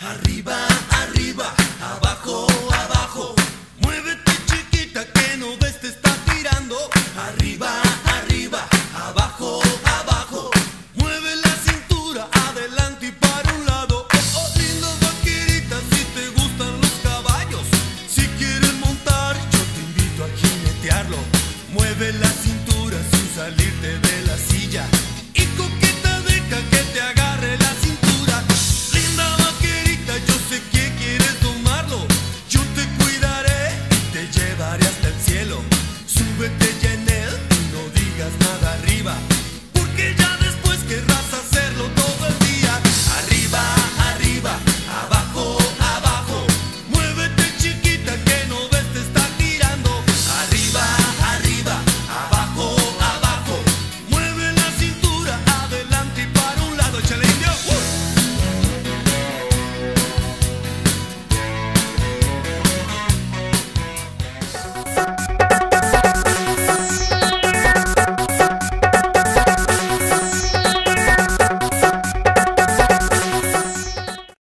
Arriba, arriba, abajo, Mueve la cintura sin salirte de la silla. Y coqueta deja que te agarre la cintura. Linda vaquerita, yo sé que quieres tomarlo. Yo te cuidaré y te llevaré hasta el cielo. Súbete